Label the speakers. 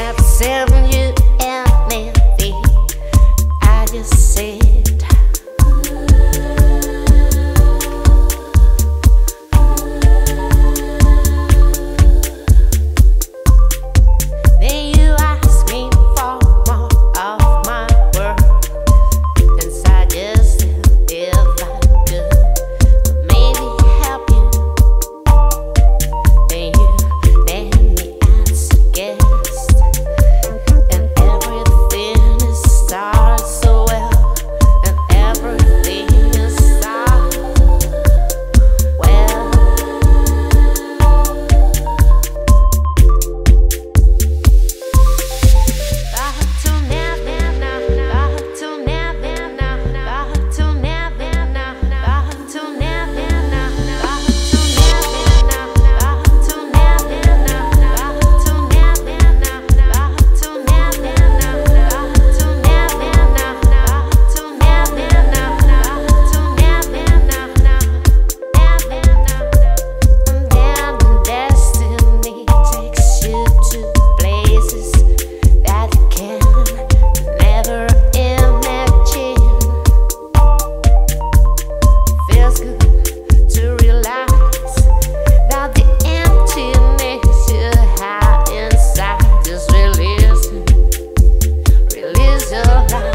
Speaker 1: Never seven years. alright.